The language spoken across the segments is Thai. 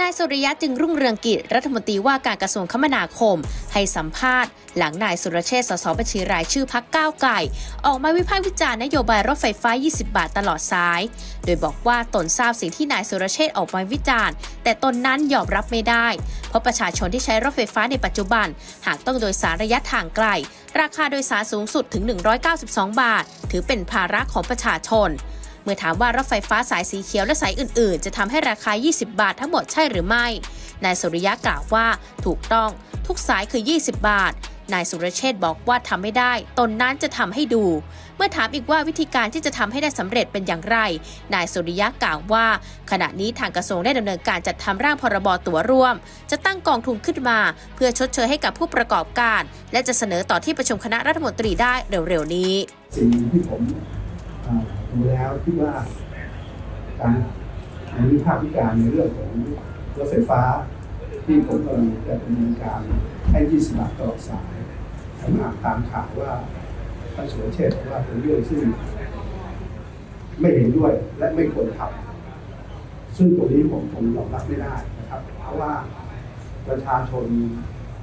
นายสุริยะจึงรุ่งเรืองกิจรัฐมนตรีว่าการกระทรวงคมนาคม ให้สัมภาษณ์ หลังนายสุรเชษสสบัญชีรายชื่อพักก้าวไก่ ออกมาวิพากษ์วิจารณ์นโยบายรถไฟฟ้า 20 บาทตลอดสาย โดยบอกว่าตนทราบสิ่งที่นายสุรเชษออกมาวิจารณ์ แต่ตนนั้นยอมรับไม่ได้ เพราะประชาชนที่ใช้รถไฟฟ้าในปัจจุบัน หากต้องโดยสารระยะทางไกล ราคาโดยสารสูงสุดถึง 192 บาท ถือเป็นภาระของประชาชน เมื่อถามว่ารถไฟฟ้าสายสีเขียวและสายอื่น ๆ จะทำให้ราคา 20 บาททั้งหมดใช่หรือไม่ นายสุริยะกล่าวว่าถูกต้องทุกสายคือ 20 บาท นายสุรเชษบอกว่าทำไม่ได้ ตนนั้นจะทำให้ดู เมื่อถามอีกว่าวิธีการที่จะทำให้ได้สำเร็จเป็นอย่างไร นายสุริยะกล่าวว่า ขณะนี้ทางกระทรวงได้ดำเนินการจัดทำร่างพรบตั๋วร่วม จะตั้งกองทุนขึ้นมา เพื่อชดเชยให้กับผู้ประกอบการ และจะเสนอต่อที่ประชุมคณะรัฐมนตรีได้เร็วๆนี้ สิ่งที่ผมู่แล้วที่ว่าการวิพากษ์วิจารณ์ในเรื่องของรถไฟฟ้า ที่ผมกำลังจะดำเนินการให้ 20 บาทตลอสายผมอ่านตามข่าวว่าท่านสุรเชษฐ์ว่าเป็นเรื่องซึ่งไม่เห็นด้วยและไม่ควรทำซึ่งตรงนี้ผมผมยอมรับไม่ได้นะครับ เพราะว่าประชาชน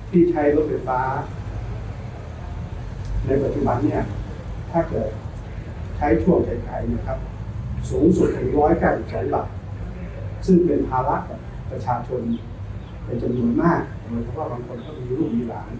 ที่ใช้รถไฟฟ้า ในปัจจุบันเนี่ยถ้าเกิด ใช้ช่วงไกลๆนะครับ สูงสุดถึงร้อยเก้าสิบสองบาทซึ่งเป็นภาระกับประชาชนเป็นจำนวนมากโดยเฉพาะบางคนก็มีลูกมีหลาน